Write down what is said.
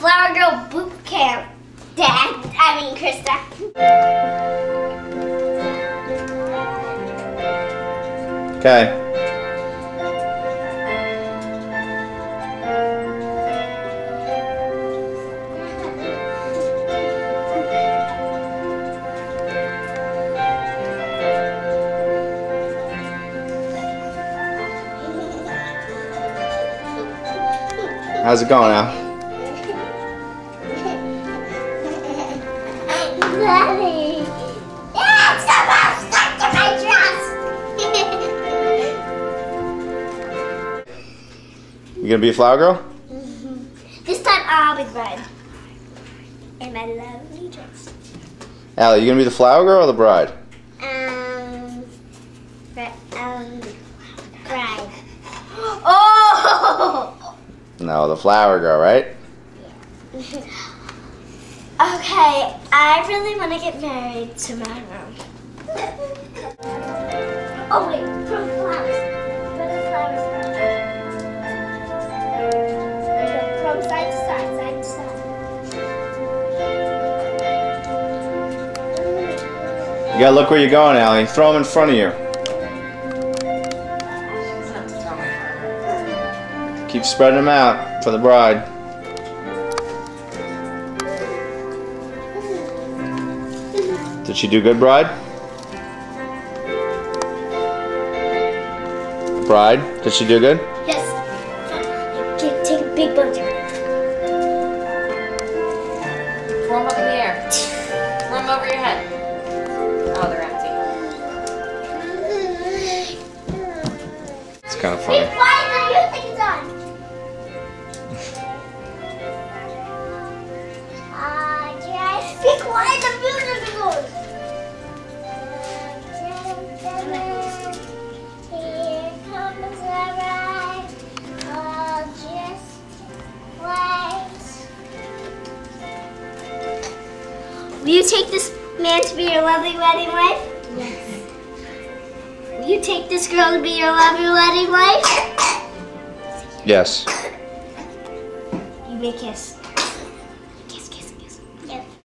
Flower Girl Boot Camp. Dad, I mean Krista. Okay. How's it going, Al? Daddy. Yeah, it's almost stuck to my dress. You gonna be a flower girl? this time I'll be the bride. In my lovely dress. Allie, you gonna be the flower girl or the bride? Um, um, bride. Oh! No, the flower girl, right? Okay, I really want to get married tomorrow. oh wait, from flowers. Where the flowers from? From side to side, side to side. You gotta look where you're going, Allie. Throw them in front of you. Keep spreading them out for the bride. Did she do good, bride? Bride, did she do good? Yes. Take, take a big bunch. Throw them up in the air. Throw them over your head. Oh, they're empty. It's kind of Be funny. quiet, the music Will you take this man to be your lovely wedding wife? Yes. Will you take this girl to be your lovely wedding wife? Yes. You may kiss.